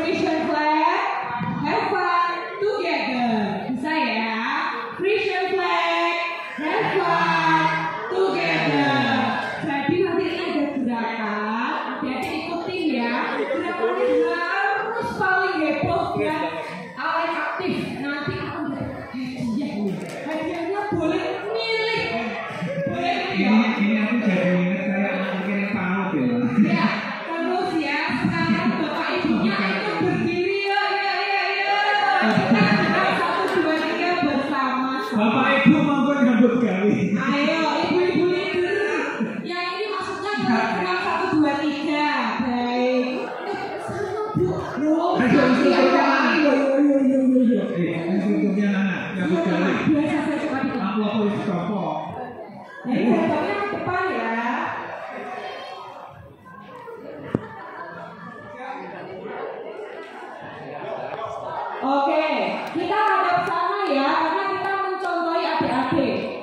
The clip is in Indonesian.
Christian flag, have fun together. Bisa ya? Christian flag, have fun together. Jadi nanti ini ada gerakan, hati-hati ikutin ya. Gerakan harus paling heboh dan paling aktif. Nanti akan dapat hadiah. Hadiahnya boleh satu dua tiga bersama. Bapak Ibu mampu nyambut gawe. Ayo, ibu-ibu leader. Yang ini maksudnya satu dua tiga. Baik. Eh. Loh, Ayo. Eh, ini tutupnya anak nyambut gawe. Biasa saya suka di Aku itu? Jadi depan ya. Sana ya, karena kita mencontohi adik-adik.